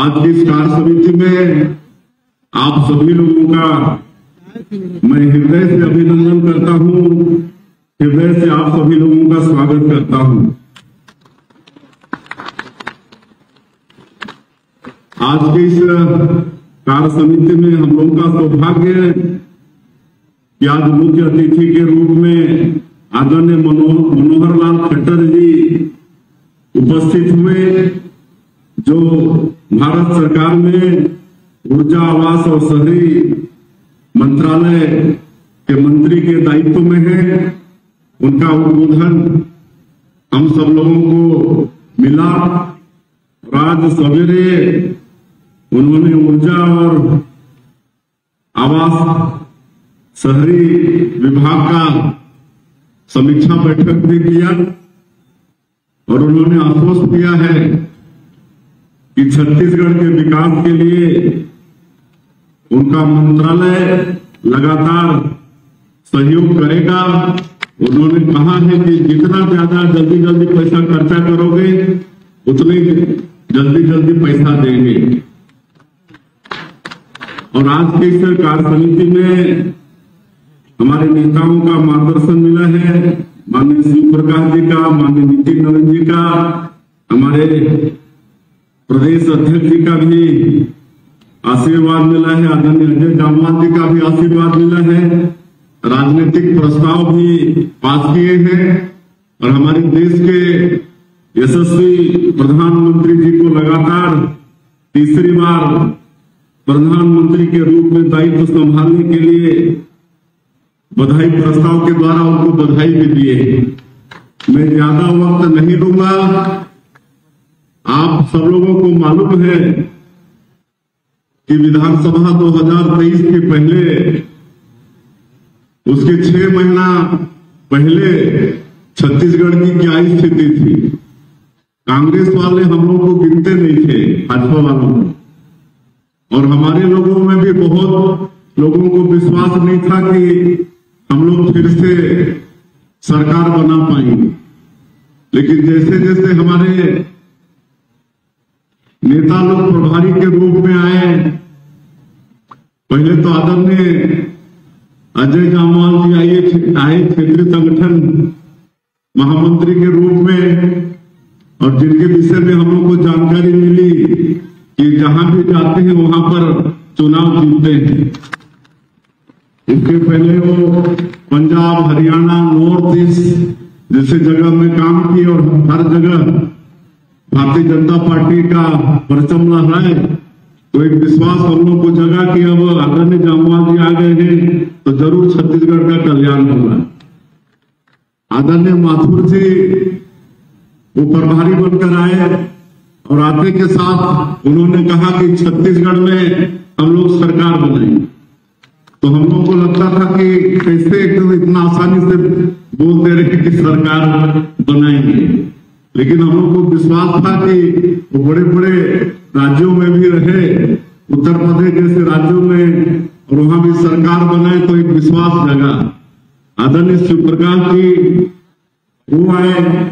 आज की इस कार्य समिति में आप सभी लोगों का मैं हृदय से अभिनंदन करता हूँ, हृदय से आप सभी लोगों का स्वागत करता हूँ। आज की इस कार्य समिति में हम लोगों का सौभाग्य कि आज मुख्य अतिथि के रूप में आदरणीय मनोहर लाल खट्टर जी उपस्थित हुए, जो भारत सरकार में ऊर्जा आवास और शहरी मंत्रालय के मंत्री के दायित्व में है। उनका उद्बोधन हम सब लोगों को मिला। आज सवेरे उन्होंने ऊर्जा और आवास शहरी विभाग का समीक्षा बैठक भी किया और उन्होंने आश्वस्त किया है। कि छत्तीसगढ़ के विकास के लिए उनका मंत्रालय लगातार सहयोग करेगा। उन्होंने कहा है कि जितना ज़्यादा जल्दी जल्दी पैसा खर्चा करोगे, उतने जल्दी जल्दी पैसा देंगे। और आज की कार्य समिति में हमारे नेताओं का मार्गदर्शन मिला है। माननीय शिव प्रकाश जी का, माननीय नितिन नवीन जी का, हमारे प्रदेश अध्यक्ष जी का भी आशीर्वाद मिला है, आदरणीय अजय जामवाल जी का भी आशीर्वाद मिला है। राजनीतिक प्रस्ताव भी पास किए हैं और हमारे देश के यशस्वी प्रधानमंत्री जी को लगातार तीसरी बार प्रधानमंत्री के रूप में दायित्व संभालने के लिए बधाई प्रस्ताव के द्वारा उनको बधाई भी दिए मैं ज़्यादा वक्त नहीं लूँगा आप सब लोगों को मालूम है कि विधानसभा 2023 के पहले, उसके छह महीना पहले छत्तीसगढ़ की क्या स्थिति थी? कांग्रेस वाले हम लोग को गिनते नहीं थे, भाजपा वालों को। और हमारे लोगों में भी बहुत लोगों को विश्वास नहीं था कि हम लोग फिर से सरकार बना पाएँगे। लेकिन जैसे जैसे हमारे नेता लोग प्रभारी के रूप में आए। पहले तो आदरणीय अजय जामवाल जी आए आए क्षेत्रीय संगठन महामंत्री के रूप में। और जिनके विषय में हम लोग को जानकारी मिली कि जहाँ भी जाते हैं, वहाँ पर चुनाव जीतते हैं। इसके पहले वो पंजाब, हरियाणा, नॉर्थ ईस्ट जैसे जगह में काम किए और हर जगह भारतीय जनता पार्टी का परचम लहराए तो एक विश्वास हम लोग को जगा कि अब आदरणीय जामवाल जी आ गए हैं तो ज़रूर छत्तीसगढ़ का कल्याण होगा। आदरणीय माथुर जी, वो प्रभारी बनकर आए और आते के साथ उन्होंने कहा कि छत्तीसगढ़ में हम लोग सरकार बनाएँगे। तो हम लोग को लगता था कि कैसे एकदम इतना आसानी से बोल दे रहे कि सरकार बनाएँगे। लेकिन हम लोग को विश्वास था कि वो बड़े बड़े राज्यों में भी रहे, उत्तर प्रदेश जैसे राज्यों में, और वहाँ भी सरकार बनाए तो एक विश्वास जगा। आदरणीय शिव प्रकाश जी, वो आए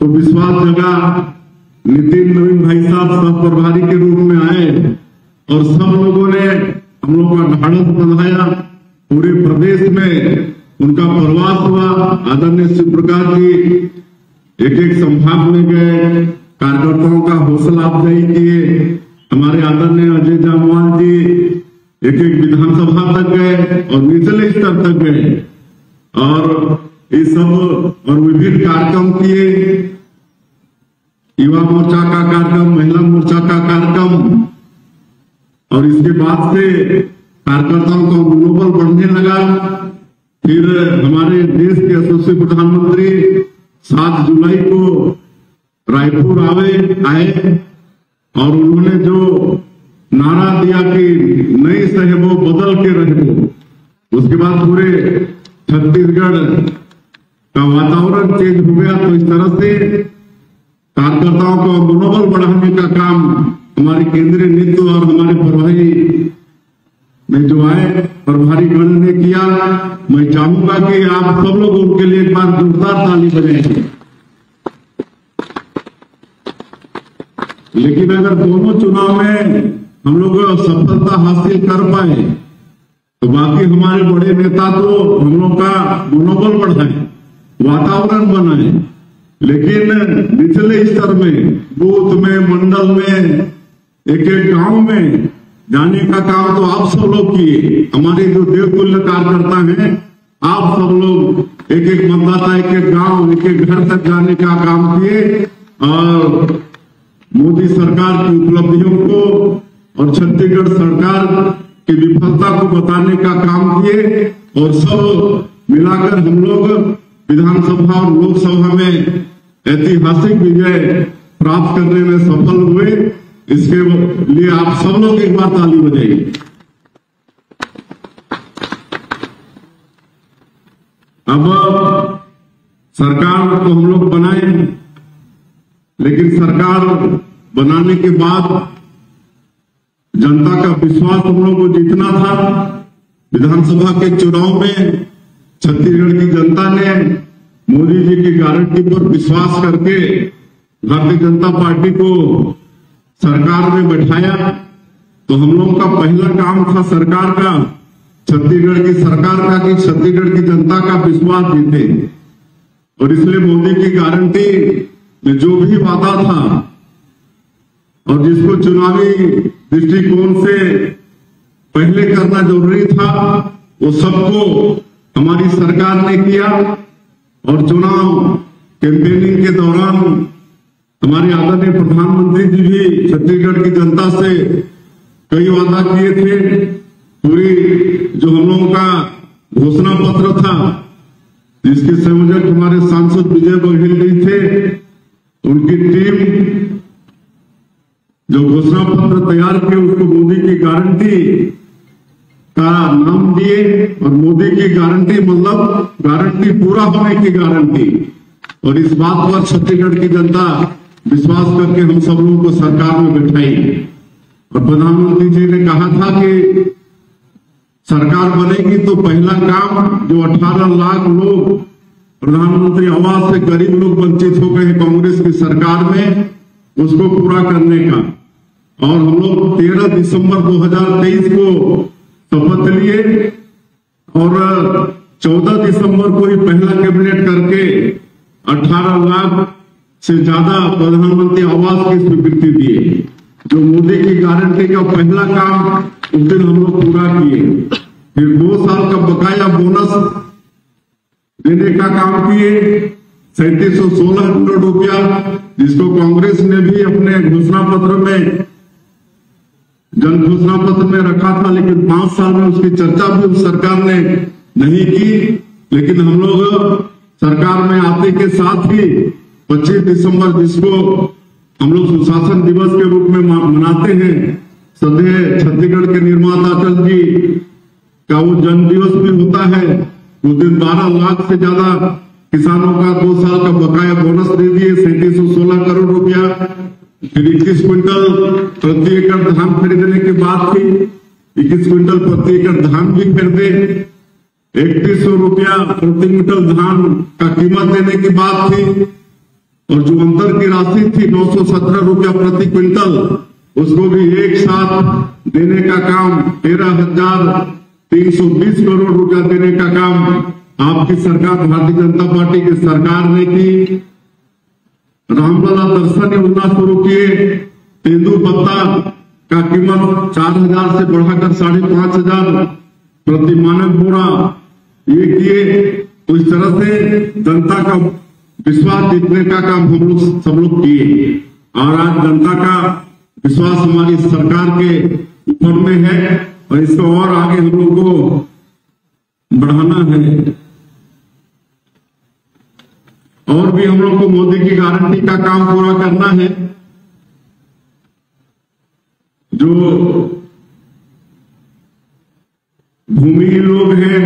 तो विश्वास जगा। नितिन, नवीन भाई साहब सह प्रभारी के रूप में आए और सब लोगों ने हम लोग का ढाढ़स बंधाया। पूरे प्रदेश में उनका प्रवास हुआ। आदरणीय शिव प्रकाश जी एक एक संभाग में गए, कार्यकर्ताओं का हौसला अफजाई किए, हमारे आदरणीय अजय जामवाल जी एक एक विधानसभा तक गए और निचले स्तर तक गए और ये सब और विभिन्न कार्यक्रम किए। युवा मोर्चा का कार्यक्रम, महिला मोर्चा का कार्यक्रम और इसके बाद से कार्यकर्ताओं का मनोबल बढ़ने लगा। फिर हमारे देश के यशस्वी प्रधानमंत्री सात जुलाई को रायपुर आवे, आए और उन्होंने जो नारा दिया कि नई साहेबो बदल के रहो उसके बाद पूरे छत्तीसगढ़ का वातावरण चेंज हो गया। तो इस तरह से कार्यकर्ताओं का मनोबल बढ़ाने का काम हमारे केंद्रीय नेतृत्व और हमारे प्रभारी ने जो आए प्रभारी गण ने किया। मैं चाहूँगा कि आप सब लोग उनके लिए एक बार जोरदार ताली बजाएँगे लेकिन अगर दोनों चुनाव में हम लोग सफलता हासिल कर पाए तो बाकी हमारे बड़े नेता तो हम लोग का मनोबल बढ़ाए, वातावरण बनाए। लेकिन निचले स्तर में, बूथ में, मंडल में एक एक गाँव में जाने का काम तो आप सब लोग किए हमारे जो देवतुल्य कार्यकर्ता हैं, आप सब लोग एक एक मतदाता एक एक गाँव एक एक घर तक जाने का काम किए और मोदी सरकार की उपलब्धियों को और छत्तीसगढ़ सरकार की विफलता को बताने का काम किए और सब मिलाकर हम लोग विधानसभा और लोकसभा में ऐतिहासिक विजय प्राप्त करने में सफल हुए। इसके लिए आप सब लोग एक बार ताली बजाइए। अब सरकार को हम लोग बनाए, लेकिन सरकार बनाने के बाद जनता का विश्वास हम लोग को जीतना था, विधानसभा के चुनाव में छत्तीसगढ़ की जनता ने मोदी जी की गारंटी पर विश्वास करके भारतीय जनता पार्टी को सरकार में बैठाया तो हम लोगों का पहला काम था सरकार का, छत्तीसगढ़ की सरकार का कि छत्तीसगढ़ की जनता का विश्वास जीते। और इसलिए मोदी की गारंटी में जो भी वादा था और जिसको चुनावी दृष्टिकोण से पहले करना ज़रूरी था, वो सबको हमारी सरकार ने किया। और चुनाव कैंपेनिंग के दौरान हमारे आदरणीय प्रधानमंत्री जी भी छत्तीसगढ़ की जनता से कई वादा किए थे। पूरी जो हम लोगों का घोषणा पत्र था, जिसके संयोजक हमारे सांसद विजय बघेल जी थे, उनकी टीम जो घोषणा पत्र तैयार किए, उसको मोदी की गारंटी का नाम दिए और मोदी की गारंटी मतलब गारंटी पूरा होने की गारंटी। और इस बात पर छत्तीसगढ़ की जनता विश्वास करके हम सब लोगों को सरकार में बैठाई। और प्रधानमंत्री जी ने कहा था कि सरकार बनेगी तो पहला काम जो 18 लाख लोग प्रधानमंत्री आवास से गरीब लोग वंचित हो गए कांग्रेस की सरकार में, उसको पूरा करने का। और हम लोग 13 दिसंबर 2023 को शपथ लिए और 14 दिसंबर को ही पहला कैबिनेट करके 18 लाख से ज़्यादा प्रधानमंत्री आवास की स्वीकृति दिए। जो मोदी की गारंटी का पहला काम उस दिन हम लोग पूरा किए। फिर दो साल का बकाया बोनस देने का काम किए। सैतीस सौ सोलह करोड़ रुपया, जिसको कांग्रेस ने भी अपने घोषणा पत्र में, जन घोषणा पत्र में रखा था, लेकिन पाँच साल में उसकी चर्चा भी उस सरकार ने नहीं की। लेकिन हम लोग सरकार में आते के साथ ही 25 दिसंबर जिसको हम लोग सुशासन दिवस के रूप में मनाते हैं, सदैव छत्तीसगढ़ के निर्माता अटल जी का वो जन्म दिवस भी होता है। उस दिन 12 लाख से ज़्यादा किसानों का दो साल का बकाया बोनस दे दिए, सैंतीस सौ सोलह करोड़ रुपया। फिर इक्कीस क्विंटल प्रति एकड़ धान खरीदने की बात थी इक्कीस क्विंटल प्रति एकड़ धान भी खरीदे। इकतीस सौ रुपया प्रति क्विंटल धान का कीमत देने की बात थी और जो अंतर की राशि थी नौ सौ सत्रह रुपया प्रति क्विंटल, उसको भी एक साथ देने का काम तेरह हज़ार तीन सौ बीस करोड़ रुपया देने का काम आपकी सरकार, भारतीय जनता पार्टी की सरकार ने की। रामलला दर्शन योजना शुरू किए। तेंदु पत्ता का कीमत चार हज़ार से बढ़ाकर साढ़े पाँच हज़ार प्रति मानक बोरा। ये किए। तो इस तरह से जनता का विश्वास जीतने का काम हम लोग सब लोग किए। और आज जनता का विश्वास हमारी सरकार के ऊपर में है और इसको और आगे हम लोग को बढ़ाना है। और भी हम लोग को मोदी की गारंटी का काम पूरा करना है। जो भूमि लोग हैं,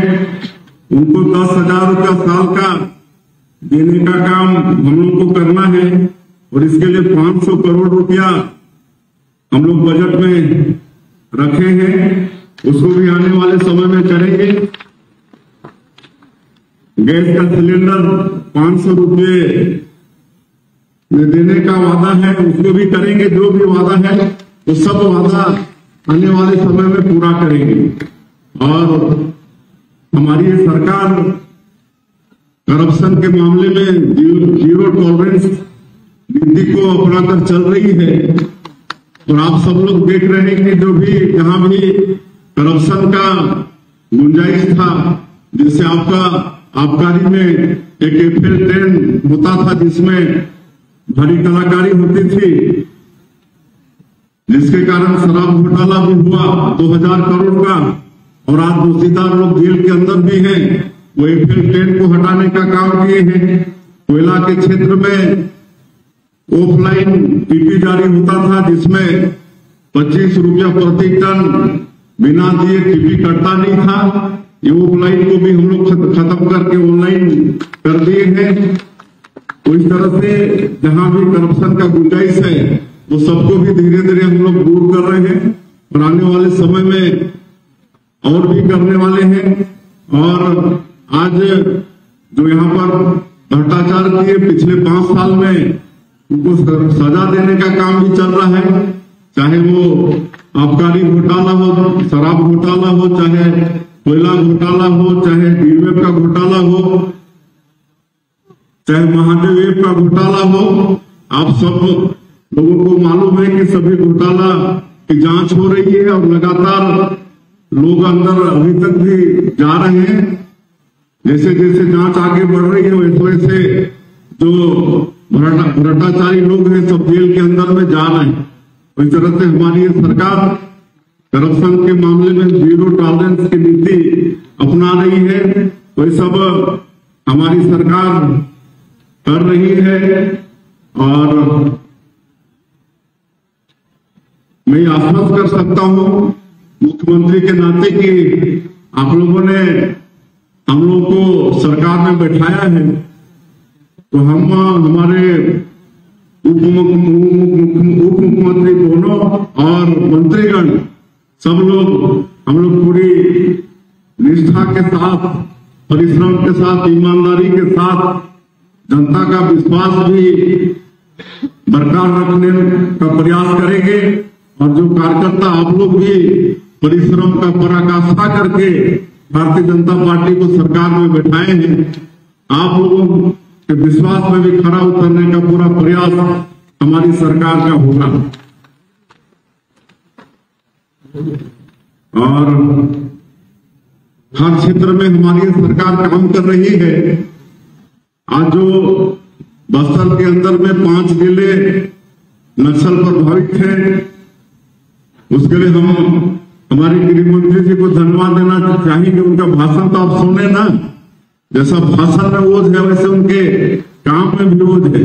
उनको दस हज़ार रुपया साल का देने का काम हम लोग को करना है और इसके लिए 500 करोड़ रुपया हम लोग बजट में रखे हैं। उसको भी आने वाले समय में करेंगे। गैस का सिलेंडर पाँच सौ रुपये में देने का वादा है, उसको भी करेंगे। जो भी वादा है, वो सब वादा आने वाले समय में पूरा करेंगे। और हमारी सरकार करप्शन के मामले में ज़ीरो, टॉलरेंस नीति को अपनाकर चल रही है। और आप सब लोग देख रहे हैं कि जो भी जहाँ भी करप्शन का गुंजाइश था जिससे आपका आबकारी में एक एफएल ट्रेन होता था जिसमें भारी कलाकारी होती थी जिसके कारण शराब घोटाला भी हुआ 2000 करोड़ का और आज दोषीदार लोग जेल के अंदर भी हैं। वो एफएल ट्रेन को हटाने का काम किए हैं। कोयला के क्षेत्र में ऑफलाइन टीपी जारी होता था, जिसमें 25 रुपया प्रति टन बिना दिए टीपी कटता नहीं था। ये ऑफलाइन को भी हम लोग खत्म करके ऑनलाइन कर दिए हैं। तो इस तरह से जहाँ भी करप्शन का गुंजाइश है, वो सबको भी धीरे धीरे हम लोग दूर कर रहे हैं। और आने वाले समय में और भी करने वाले हैं। और आज जो यहाँ पर भ्रष्टाचार किए पिछले पाँच साल में, उनको सजा देने का काम भी चल रहा है। चाहे वो आबकारी घोटाला हो, शराब घोटाला हो, चाहे कोयला घोटाला हो, चाहे डीवेब का घोटाला हो, चाहे महादेव का घोटाला हो, आप सब लोगों को मालूम है कि सभी घोटाला की जाँच हो रही है और लगातार लोग अंदर अभी तक भी जा रहे हैं। जैसे जैसे जाँच आगे बढ़ रही है, वैसे वैसे जो भ्रष्टाचारी लोग हैं, सब जेल के अंदर में जा रहे हैं। इस तरह से हमारी सरकार करप्शन के मामले में ज़ीरो टॉलरेंस की नीति अपना रही है। तो ये सब हमारी सरकार कर रही है और मैं आश्वस्त कर सकता हूँ, मुख्यमंत्री के नाते कि आप लोगों ने हम लोगों को सरकार में बैठाया है तो हम, हमारे उप मुख्यमंत्री दोनों और मंत्रीगण, सब लोग, हम लोग पूरी निष्ठा के साथ, परिश्रम के साथ, ईमानदारी के साथ, जनता का विश्वास भी बरकरार रखने का प्रयास करेंगे और जो कार्यकर्ता आप लोग भी परिश्रम का पराकाष्ठा करके भारतीय जनता पार्टी को सरकार में बैठाए हैं, आप लोगों के विश्वास में भी खरा उतरने का पूरा प्रयास हमारी सरकार का होगा। और हर क्षेत्र में हमारी सरकार काम कर रही है। आज जो बस्तर के अंदर में पाँच ज़िले नक्सल प्रभावित हैं, उसके लिए हम हमारे गृह मंत्री जी को धन्यवाद देना चाहेंगे उनका भाषण तो आप सुने ना। जैसा भाषण में ओझ है, वैसे उनके काम में भी ओझ है।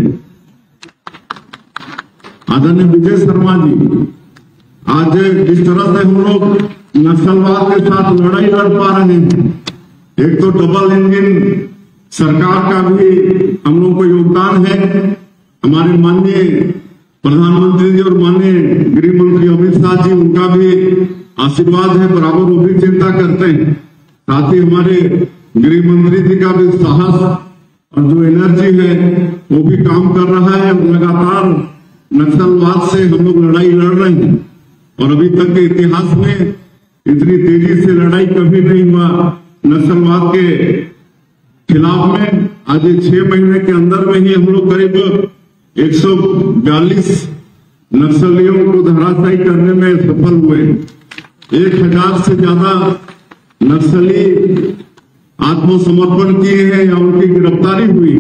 आदरणीय विजय शर्मा जी, आज जिस तरह से हम लोग नक्सलवाद के साथ लड़ाई लड़ पा रहे हैं, एक तो डबल इंजन सरकार का भी हम लोग को योगदान है। हमारे माननीय प्रधानमंत्री जी और माननीय गृह मंत्री अमित शाह जी, उनका भी आशीर्वाद है, बराबर वो भी चिंता करते हैं। साथ ही हमारे गृह मंत्री जी का भी साहस और जो एनर्जी है, वो भी काम कर रहा है। लगातार नक्सलवाद से हम लोग लड़ाई लड़ रहे हैं। और अभी तक के इतिहास में इतनी तेज़ी से लड़ाई कभी नहीं हुआ नक्सलवाद के खिलाफ में। आज छह महीने के अंदर में ही हम लोग करीब 142 नक्सलियों को धराशायी करने में सफल हुए। एक हज़ार से ज़्यादा नक्सली आत्मसमर्पण किए हैं या उनकी गिरफ्तारी हुई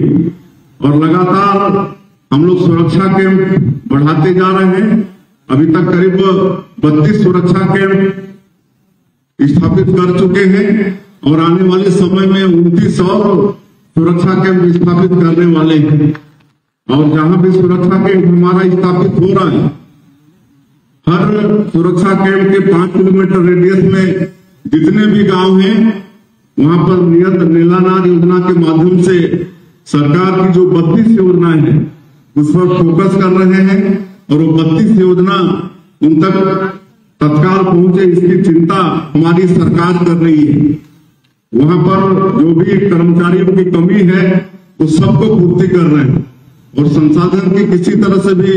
और लगातार हम लोग सुरक्षा कैंप बढ़ाते जा रहे हैं। अभी तक करीब बत्तीस सुरक्षा कैंप स्थापित कर चुके हैं और आने वाले समय में उनतीस और सुरक्षा कैंप स्थापित करने वाले हैं। और जहाँ भी सुरक्षा कैंप हमारा स्थापित हो रहा है हर सुरक्षा कैंप के पाँच किलोमीटर रेडियस में जितने भी गाँव हैं, वहाँ पर नियत नीलानार योजना के माध्यम से सरकार की जो बत्तीस योजनाएँ हैं, उस पर फोकस कर रहे हैं और वो बत्तीस योजना उन तक तत्काल पहुँचे, इसकी चिंता हमारी सरकार कर रही है। वहाँ पर जो भी कर्मचारियों की कमी है उस सबको पूर्ति कर रहे हैं और संसाधन की किसी तरह से भी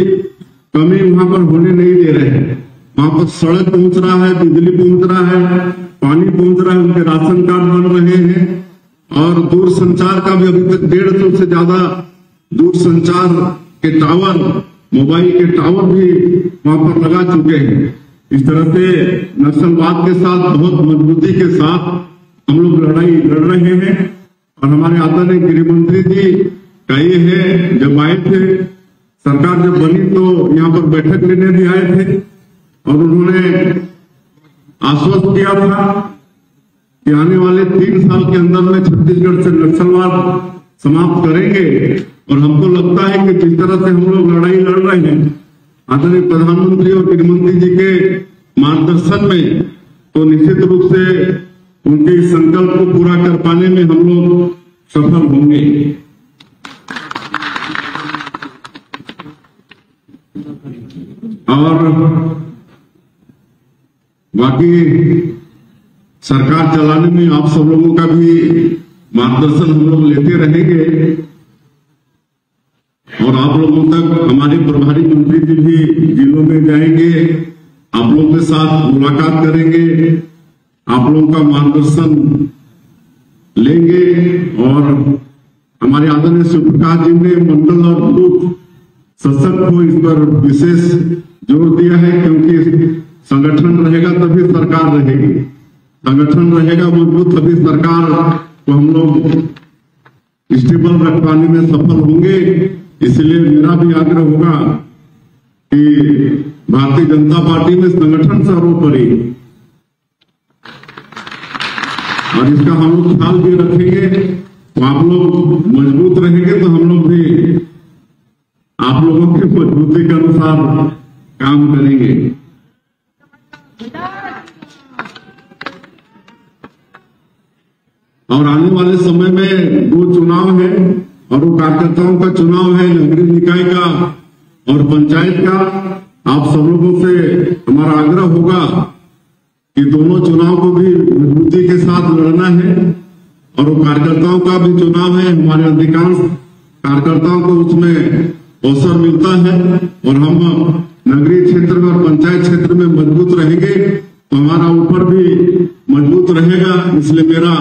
कमी वहाँ पर होने नहीं दे रहे हैं। वहाँ पर सड़क पहुँच रहा है, बिजली पहुँच रहा है, पानी पहुँच रहा है, उनके राशन कार्ड बन रहे हैं। और दूर संचार का भी अभी तक डेढ़ सौ से ज़्यादा दूर संचार के टावर, मोबाइल के टावर भी वहाँ पर लगा चुके हैं। इस तरह से नक्सलवाद के साथ, बहुत मजबूती के साथ हम लोग लड़ाई लड़ रहे हैं। और हमारे आदरणीय गृह मंत्री जी का ये है, जब आए थे सरकार जब बनी तो यहाँ पर बैठक लेने भी आए थे और उन्होंने आश्वस्त किया था कि आने वाले तीन साल के अंदर में छत्तीसगढ़ से नक्सलवाद समाप्त करेंगे और हमको लगता है कि जिस तरह से हम लोग लड़ाई लड़ रहे हैं, आदरणीय प्रधानमंत्री और गृहमंत्री जी के मार्गदर्शन में तो निश्चित रूप से उनके संकल्प को पूरा कर पाने में हम लोग सफल होंगे और बाकी सरकार चलाने में आप सब लोगों का भी मार्गदर्शन हम लोग लेते रहेंगे। और आप लोगों तक हमारे प्रभारी मंत्री जी भी जिलों में जाएँगे, आप लोगों के साथ मुलाकात करेंगे, आप लोगों का मार्गदर्शन लेंगे। और हमारे आदरणीय शिवप्रकाश जी ने मंडल और बूथ सत्संग को इस पर विशेष ज़ोर दिया है, क्योंकि संगठन रहेगा तभी सरकार रहेगी। संगठन रहेगा मज़बूत, तभी सरकार को हम लोग स्टेबल रख पाने में सफल होंगे। इसलिए मेरा भी आग्रह होगा कि भारतीय जनता पार्टी में संगठन सर्वोपरि। और इसका हम लोग ख्याल भी रखेंगे। तो आप लोग मज़बूत रहेंगे तो हम लोग भी आप लोगों की मजबूती के अनुसार काम करेंगे। और आने वाले समय में वो चुनाव है और वो कार्यकर्ताओं का चुनाव है नगरीय निकाय का और पंचायत का। आप सब लोगों से हमारा आग्रह होगा कि दोनों चुनाव को भी मजबूती के साथ लड़ना है और वो कार्यकर्ताओं का भी चुनाव है। हमारे अधिकांश कार्यकर्ताओं को उसमें अवसर मिलता है और हम नगरीय क्षेत्र में और पंचायत क्षेत्र में मज़बूत रहेंगे तो हमारा ऊपर भी मज़बूत रहेगा, इसलिए मेरा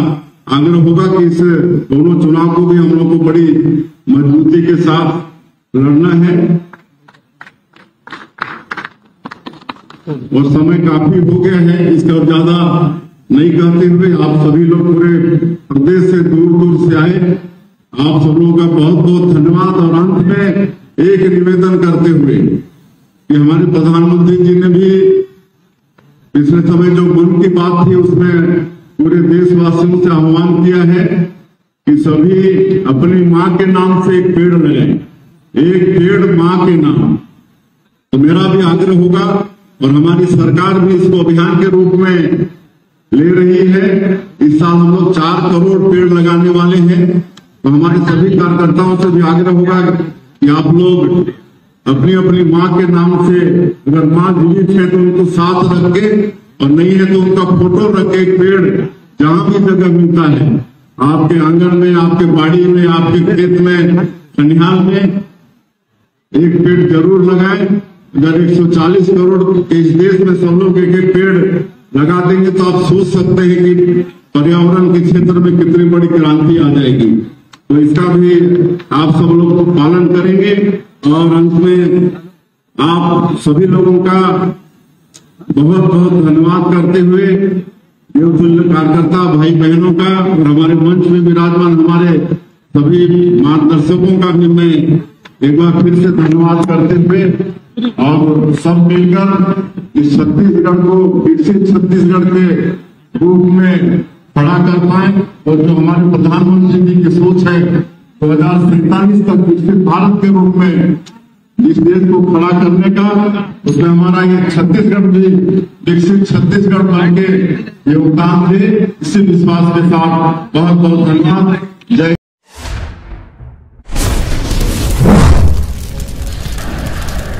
आग्रह होगा कि इस दोनों चुनाव को भी हम लोग को बड़ी मजबूती के साथ लड़ना है। और समय काफ़ी हो गया है, इसका और ज़्यादा नहीं कहते हुए आप सभी लोग पूरे प्रदेश से दूर दूर से आए। आप सब लोगों का बहुत बहुत धन्यवाद और अंत में एक निवेदन करते हुए कि हमारे प्रधानमंत्री जी ने भी पिछले समय जो मन की बात थी, उसमें पूरे देशवासियों से आह्वान किया है कि सभी अपनी माँ के नाम से एक पेड़ लगाएँ। एक पेड़ माँ के नाम। तो मेरा भी आग्रह होगा और हमारी सरकार भी इसको अभियान के रूप में ले रही है। इस साल हम लोग चार करोड़ पेड़ लगाने वाले हैं। तो हमारे सभी कार्यकर्ताओं से भी आग्रह होगा कि आप लोग अपनी अपनी माँ के नाम से अगर माँ जीवित है तो उनको साथ रख के और नहीं है तो उनका फ़ोटो रख पेड़ जहाँ भी जगह मिलता है। आपके आँगन में, आपके बाड़ी में, आपके खेत में खनिहाल में एक पेड़ ज़रूर लगाए। अगर 140 करोड़ इस देश में सब लोग एक एक पेड़ लगा देंगे तो आप सोच सकते हैं कि पर्यावरण के क्षेत्र में कितनी बड़ी क्रांति आ जाएगी। तो इसका भी आप सब लोग पालन करेंगे और अंत में आप सभी लोगों का बहुत बहुत धन्यवाद करते हुए देवतुल्य कार्यकर्ता भाई बहनों का और हमारे मंच में विराजमान हमारे सभी मार्गदर्शकों का भी मैं एक बार फिर से धन्यवाद करते हुए और सब मिलकर इस छत्तीसगढ़ को विकसित छत्तीसगढ़ के रूप में खड़ा कर पाए और जो हमारे प्रधानमंत्री जी की सोच है, दो हज़ार सैतालीस तक विकसित भारत के रूप में इस देश को खड़ा करने का, उसमें हमारा ये छत्तीसगढ़ भी विकसित छत्तीसगढ़ बन के योगदान थे इसी विश्वास के साथ बहुत बहुत धन्यवाद। जय